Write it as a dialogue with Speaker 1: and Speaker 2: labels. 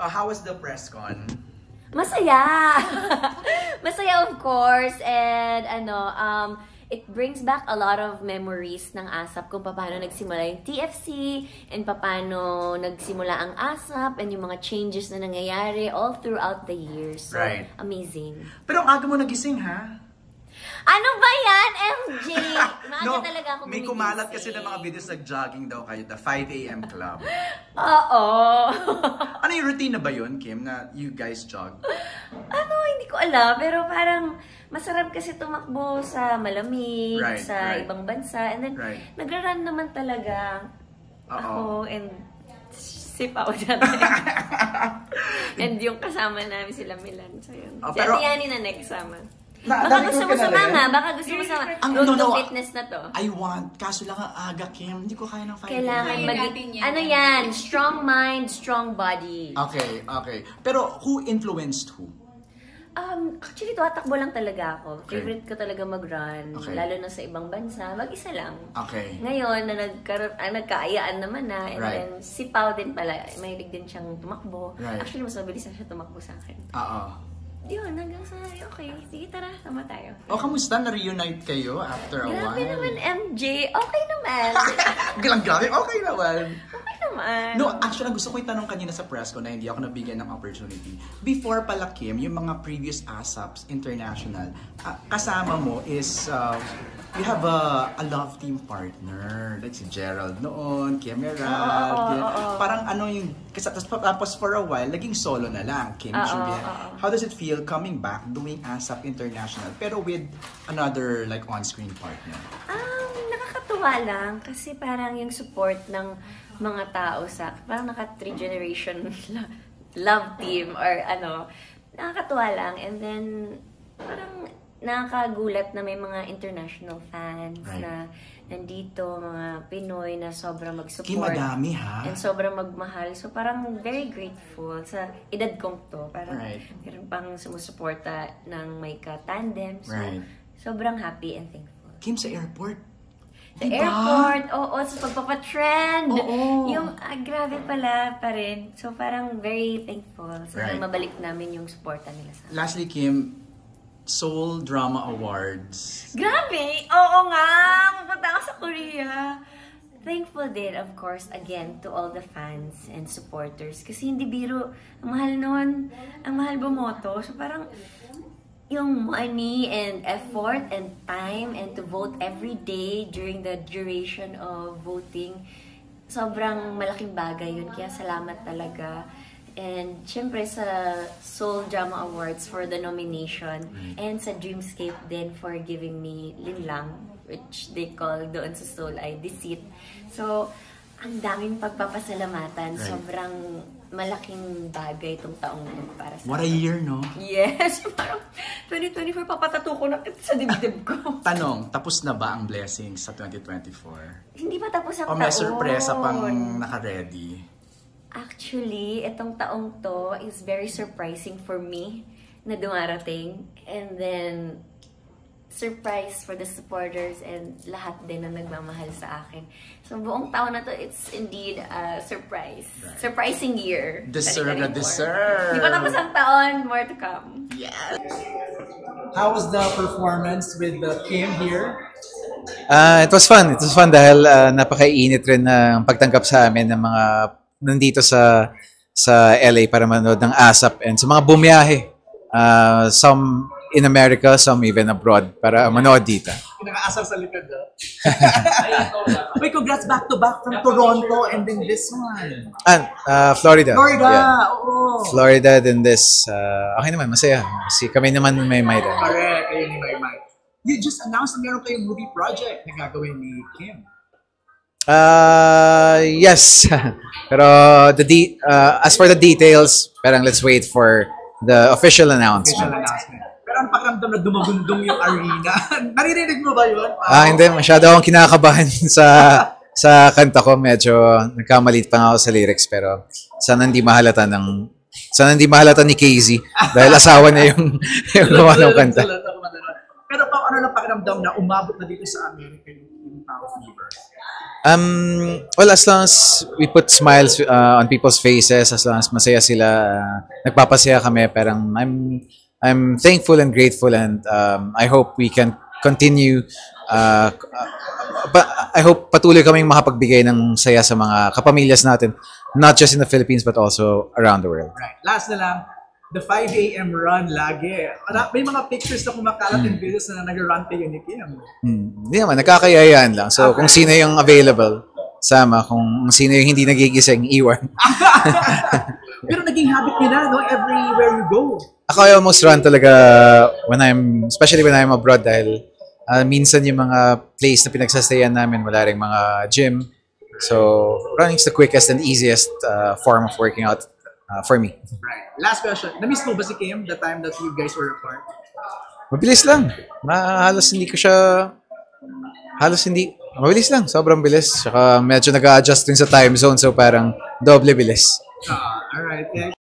Speaker 1: Uh, how was the press con?
Speaker 2: Masaya! Masaya of course and ano um it brings back a lot of memories ng ASAP kung paano nagsimula yung TFC and paano nagsimula ang ASAP and yung mga changes na nangyayari all throughout the years. So,
Speaker 1: Right.
Speaker 2: amazing.
Speaker 1: Pero ang aga mo nagising, ha?
Speaker 2: Ano ba yan, MJ? Maaga talaga ako
Speaker 1: may kumalat kasi ng mga videos nag-jogging daw kayo, the 5 a.m. club.
Speaker 2: Oo.
Speaker 1: ano yung routine na ba yun, Kim, na you guys jog?
Speaker 2: ano, hindi ko alam. Pero parang masarap kasi tumakbo sa malamig,
Speaker 1: Right,
Speaker 2: sa
Speaker 1: right.
Speaker 2: ibang bansa. And then,
Speaker 1: Right.
Speaker 2: nagra-run naman talaga
Speaker 1: Oo.
Speaker 2: ako and sip ako dati. and yung kasama namin sila Milan. So yun.
Speaker 1: Oh,
Speaker 2: si
Speaker 1: pero-
Speaker 2: Ate Yani na next sama.
Speaker 1: Na-
Speaker 2: baka gusto mo sumama. Baka gusto mo sumama.
Speaker 1: Ang
Speaker 2: Road to
Speaker 1: no, no,
Speaker 2: fitness na to.
Speaker 1: I want, kaso lang ang aga, Kim. Hindi ko kaya ng 5
Speaker 2: Kailangan mag... Ano yan? Strong mind, strong body.
Speaker 1: Okay, okay. Pero who influenced who?
Speaker 2: Um, actually, tumatakbo lang talaga ako.
Speaker 1: Okay.
Speaker 2: Favorite ko talaga mag-run.
Speaker 1: Okay.
Speaker 2: Lalo na sa ibang bansa. Mag-isa lang.
Speaker 1: Okay.
Speaker 2: Ngayon, na nagkaroon, ah, nagkaayaan naman na, and
Speaker 1: Right.
Speaker 2: then si Pao din pala, mahilig din siyang tumakbo.
Speaker 1: Right.
Speaker 2: Actually, mas mabilis na siya tumakbo sa akin.
Speaker 1: Oo.
Speaker 2: Yun, hanggang sa, okay, sige tara, tama tayo.
Speaker 1: O, kamusta? Na-reunite kayo after a
Speaker 2: Grabe
Speaker 1: while?
Speaker 2: naman, MJ. Okay naman.
Speaker 1: Galang grabe, okay naman.
Speaker 2: okay naman.
Speaker 1: No, actually, gusto ko itanong kanina sa press ko na hindi ako nabigyan ng opportunity. Before pala, Kim, yung mga previous ASAPs International, ah, kasama mo is, uh, you have a, a love team partner. Like si Gerald noon, Kim Emerald.
Speaker 2: Oo, oo,
Speaker 1: Kim-
Speaker 2: oo.
Speaker 1: Parang ano yung, kasi tapos, for a while, naging solo na lang, Kim
Speaker 2: Oo,
Speaker 1: Julian.
Speaker 2: oo.
Speaker 1: How does it feel coming back, doing ASAP International, pero with another like on-screen partner?
Speaker 2: Um, nakakatuwa lang kasi parang yung support ng mga tao sa, parang naka three generation lo- love team or ano, nakakatuwa lang. And then, parang nakakagulat na may mga international fans
Speaker 1: Right.
Speaker 2: na nandito, mga Pinoy na sobrang mag-support.
Speaker 1: Kim, madami ha?
Speaker 2: And sobrang magmahal. So parang very grateful sa edad kong to. Parang
Speaker 1: Right.
Speaker 2: meron pang sumusuporta ng may ka-tandem. So
Speaker 1: Right.
Speaker 2: sobrang happy and thankful.
Speaker 1: Kim sa airport.
Speaker 2: Sa
Speaker 1: Diba?
Speaker 2: airport, oo, sa pagpapatrend.
Speaker 1: Oo.
Speaker 2: Yung, ah, grabe pala pa rin. So, parang very thankful. So,
Speaker 1: Right.
Speaker 2: mabalik namin yung supporta nila sa amin.
Speaker 1: Lastly, Kim, Seoul Drama Awards.
Speaker 2: Grabe! Oo nga! Pupunta ako sa Korea. Thankful din, of course, again, to all the fans and supporters. Kasi hindi biro, ang mahal nun, ang mahal bumoto. So, parang, yung money and effort and time and to vote every day during the duration of voting, sobrang malaking bagay yun. Kaya salamat talaga. And syempre sa Soul Drama Awards for the nomination and sa Dreamscape din for giving me linlang which they call doon sa Soul ay deceit. So, ang daming pagpapasalamatan.
Speaker 1: Right.
Speaker 2: Sobrang malaking bagay itong taong ito para sa
Speaker 1: What a year, no?
Speaker 2: Yes! Parang 2024, papatato ko na sa dibdib ko.
Speaker 1: Tanong, tapos na ba ang blessings sa 2024?
Speaker 2: Hindi pa tapos ang
Speaker 1: O may
Speaker 2: taon.
Speaker 1: sorpresa pang naka-ready?
Speaker 2: Actually, itong taong to is very surprising for me na dumarating. And then, surprise for the supporters and lahat din na nagmamahal sa akin. So, buong taon na to, it's indeed a surprise.
Speaker 1: Right.
Speaker 2: Surprising year.
Speaker 1: Deserve na
Speaker 2: 2024.
Speaker 1: deserve.
Speaker 2: Hindi pa tapos ang taon, more to come.
Speaker 1: Yes!
Speaker 3: How was the performance with the Kim here?
Speaker 4: Ah, it was fun. It was fun dahil ah, napakainit rin ng pagtanggap sa amin ng mga nandito sa sa LA para manood ng ASAP and sa mga bumiyahe. Ah, some in America, some even abroad para manood dito.
Speaker 3: Pinaka-asar sa likod, no? Wait, congrats back to back from Toronto and then this one.
Speaker 4: Ah, ah, Florida.
Speaker 3: Florida!
Speaker 4: Yeah.
Speaker 3: Oo.
Speaker 4: Florida then this. ah, okay naman, masaya. Si kami naman may may
Speaker 3: Correct, kayo ni May May. You just announced na meron kayong movie project na gagawin ni Kim.
Speaker 4: Uh, yes. Pero the de- uh, as for the details, parang let's wait for the official
Speaker 3: Official
Speaker 4: announcement.
Speaker 3: Pakiramdam na dumagundong yung arena. Naririnig mo ba yun?
Speaker 4: Ah, hindi masyado akong kinakabahan sa sa kanta ko. Medyo nagkamalit pa nga ako sa lyrics pero sana hindi mahalata ng sana hindi mahalata ni Casey dahil asawa niya yung yung gawa ng kanta.
Speaker 3: Pero pa, ano lang pakiramdam na umabot na dito sa Amerika yung, Pao Fever?
Speaker 4: Um, well, as long as we put smiles uh, on people's faces, as long as masaya sila, uh, nagpapasaya kami, parang I'm I'm thankful and grateful and um, I hope we can continue uh, pa- I hope patuloy kaming makapagbigay ng saya sa mga kapamilyas natin, not just in the Philippines but also around the world.
Speaker 3: Right. Last na lang, the 5 a.m. run lagi. May mga pictures na kumakalat in videos na nag-run kayo ni Kim.
Speaker 4: Hmm. Hindi naman, nakakayayaan lang. So, kung sino yung available, sama. Kung sino yung hindi nagigising, iwan.
Speaker 3: Pero naging habit niyo na, no? Everywhere you go.
Speaker 4: Ako I almost run talaga when I'm, especially when I'm abroad dahil ah, minsan yung mga place na pinagsastayan namin, wala rin mga gym. So, running is the quickest and easiest uh, form of working out uh, for me.
Speaker 3: Right. Last question. Na-miss mo ba si Kim the time that you guys were apart?
Speaker 4: Mabilis lang. Ma halos hindi ko siya, halos hindi, mabilis lang. Sobrang bilis. Saka medyo nag-a-adjust din sa time zone so parang doble bilis.
Speaker 3: Ah, alright.